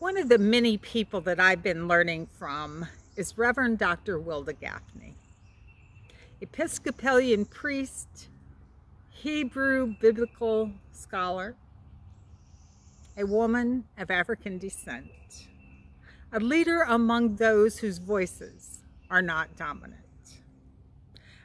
One of the many people that I've been learning from is Reverend Dr. Wilda Gafney, Episcopalian priest, Hebrew biblical scholar, a woman of African descent, a leader among those whose voices are not dominant.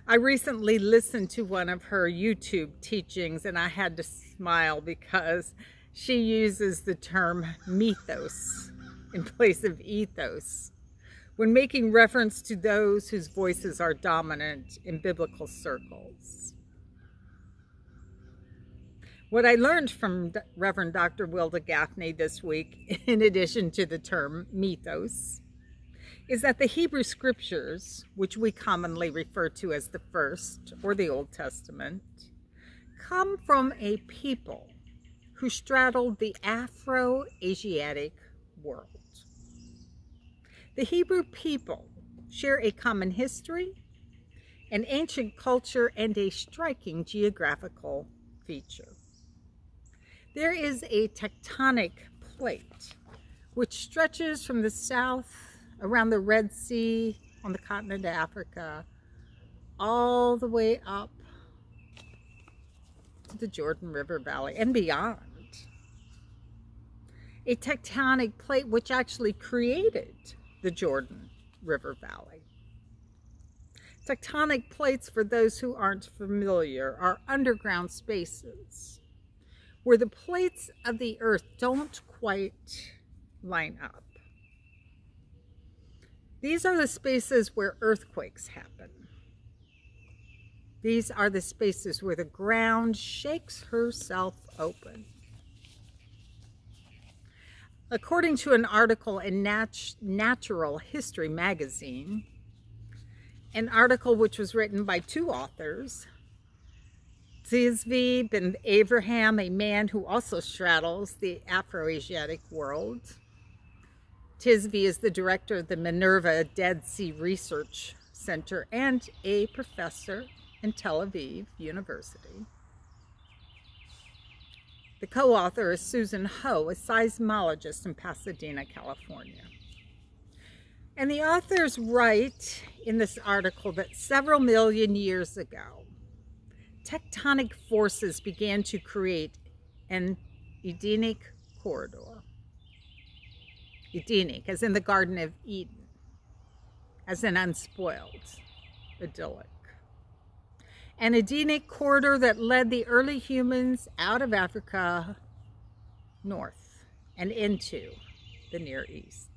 I recently listened to one of her YouTube teachings and I had to smile because she uses the term mythos in place of ethos when making reference to those whose voices are dominant in biblical circles. What I learned from Reverend Dr. Wilda Gafney this week, in addition to the term mythos, is that the Hebrew scriptures, which we commonly refer to as the First or the Old Testament, come from a people who straddled the Afro-Asiatic world. The Hebrew people share a common history, an ancient culture, and a striking geographical feature. There is a tectonic plate which stretches from the south around the Red Sea on the continent of Africa all the way up the Jordan River Valley and beyond. A tectonic plate which actually created the Jordan River Valley. Tectonic plates, for those who aren't familiar, are underground spaces where the plates of the earth don't quite line up. These are the spaces where earthquakes happen. These are the spaces where the ground shakes herself open. According to an article in Nat Natural History magazine, an article which was written by two authors, Tzvi ben Abraham, a man who also straddles the Afro-Asiatic world. Tzvi is the director of the Minerva Dead Sea Research Center and a professor in Tel Aviv University. The co-author is Susan Hough, a seismologist in Pasadena, California. And the authors write in this article that several million years ago, tectonic forces began to create an Edenic corridor. Edenic, as in the Garden of Eden, as in unspoiled, idyllic an Edenic corridor that led the early humans out of Africa north and into the Near East.